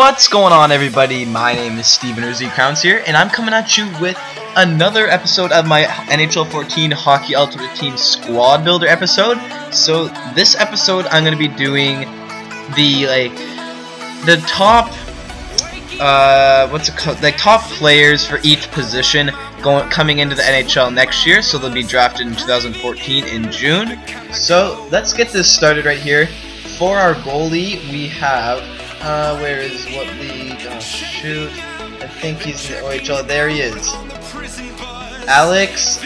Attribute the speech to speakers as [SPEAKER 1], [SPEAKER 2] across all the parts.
[SPEAKER 1] What's going on everybody? My name is Steven Rizzi Crowns here and I'm coming at you with another episode of my NHL 14 Hockey Ultimate Team Squad Builder episode. So this episode I'm going to be doing the like the top uh what's it called like top players for each position going coming into the NHL next year so they'll be drafted in 2014 in June. So let's get this started right here. For our goalie we have uh, where is what league? Oh shoot. I think he's in the OHL. There he is. Alex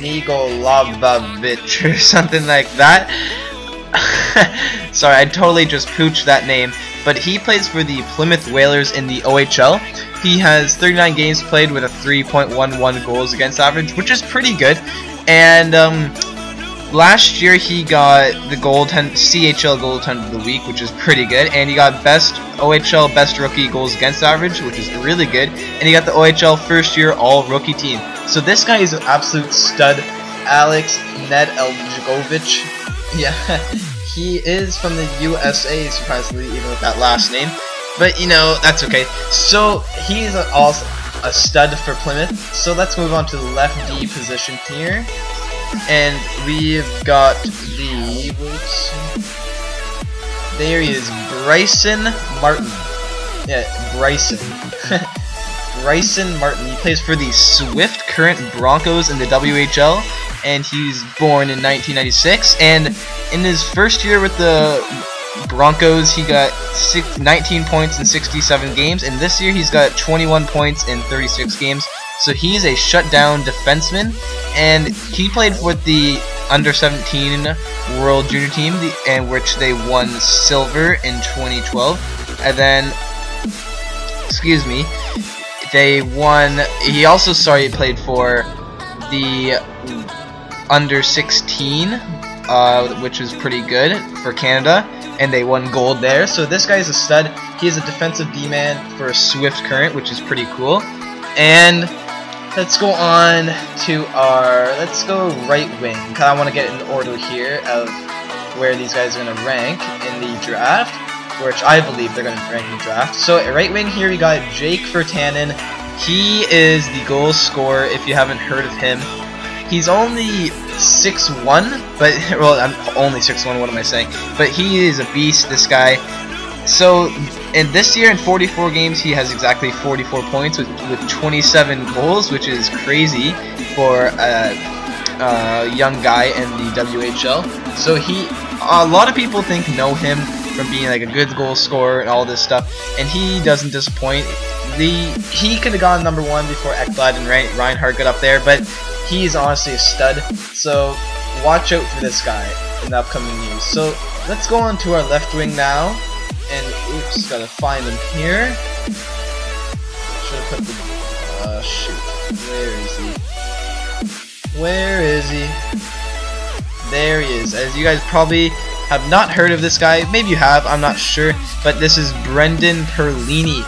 [SPEAKER 1] Nigolovich or something like that. Sorry, I totally just pooched that name. But he plays for the Plymouth Whalers in the OHL. He has 39 games played with a 3.11 goals against average, which is pretty good. And um, Last year he got the goaltend CHL goaltender of the week, which is pretty good, and he got best OHL best rookie goals against average, which is really good, and he got the OHL first year all rookie team. So this guy is an absolute stud, Alex Nedeljkovic. Yeah, he is from the USA, surprisingly, even with that last name. But you know that's okay. So he's an also a stud for Plymouth. So let's move on to the left D position here and we've got the whoops, there he is Brycen Martin. Yeah Brycen. Brycen Martin. He plays for the Swift Current Broncos in the WHL and he's born in 1996 and in his first year with the Broncos he got six, 19 points in 67 games. And this year he's got 21 points in 36 games so he's a shutdown defenseman, and he played with the under 17 World Junior team, in which they won silver in 2012. And then, excuse me, they won. He also sorry played for the under 16, uh, which was pretty good for Canada, and they won gold there. So this guy is a stud. He is a defensive D-man for Swift Current, which is pretty cool. And let's go on to our, let's go right wing, because I want to get an order here of where these guys are going to rank in the draft, which I believe they're going to rank in the draft. So right wing here we got Jake Virtanen. He is the goal scorer, if you haven't heard of him. He's only 6'1", but, well, I'm only 6'1", what am I saying? But he is a beast, this guy. So in this year in 44 games he has exactly 44 points with, with 27 goals which is crazy for a, a young guy in the WHL so he a lot of people think know him from being like a good goal scorer and all this stuff and he doesn't disappoint. The he could have gone number one before Ekblad and Reinhart got up there but he's honestly a stud. So watch out for this guy in the upcoming years. So let's go on to our left wing now and oops, gotta find him here. Should have put the uh shoot. Where is he? Where is he? There he is. As you guys probably have not heard of this guy, maybe you have, I'm not sure, but this is Brendan Perlini.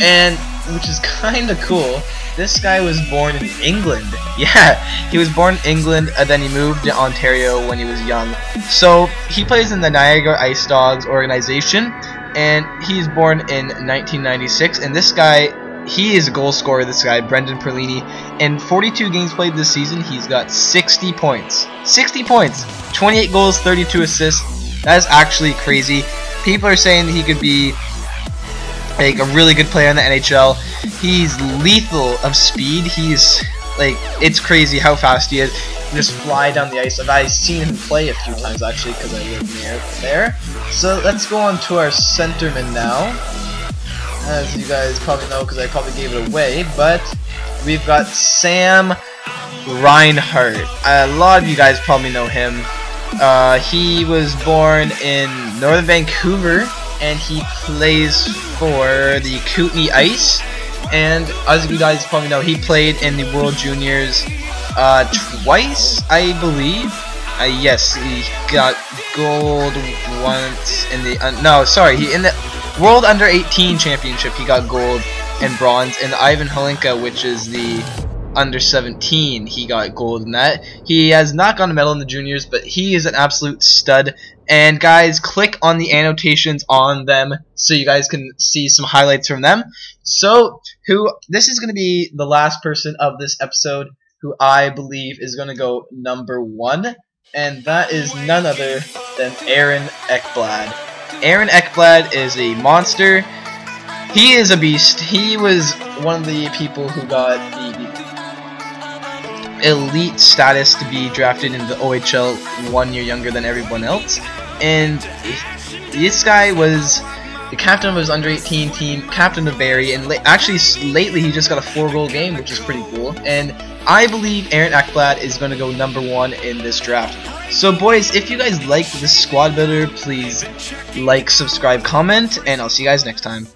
[SPEAKER 1] And which is kinda cool this guy was born in England. Yeah, he was born in England and then he moved to Ontario when he was young. So he plays in the Niagara Ice Dogs organization and he's born in 1996 and this guy he is a goal scorer this guy Brendan Perlini. In 42 games played this season he's got 60 points. 60 points! 28 goals 32 assists. That is actually crazy. People are saying he could be like a really good player in the NHL. He's lethal of speed. He's like it's crazy how fast he is. Just fly down the ice. I've seen him play a few times actually because I live near there. So let's go on to our centerman now. As you guys probably know because I probably gave it away, but we've got Sam Reinhart. A lot of you guys probably know him. Uh, he was born in northern Vancouver and he plays for the Kootenay Ice. And as you guys probably know, he played in the World Juniors uh, twice, I believe. Uh, yes, he got gold once in the uh, no, sorry, he in the World Under 18 Championship he got gold and bronze, and Ivan Hlinka, which is the under 17 he got gold in that. He has not gotten a medal in the juniors, but he is an absolute stud. And guys, click on the annotations on them so you guys can see some highlights from them. So, who this is going to be the last person of this episode who I believe is going to go number one, and that is none other than Aaron Ekblad. Aaron Ekblad is a monster. He is a beast. He was one of the people who got the elite status to be drafted in the OHL one year younger than everyone else. And this guy was the captain of his under 18 team, captain of Barrie, and actually lately he just got a four goal game, which is pretty cool. And I believe Aaron Ekblad is going to go number one in this draft. So boys, if you guys like this squad builder, please like, subscribe, comment, and I'll see you guys next time.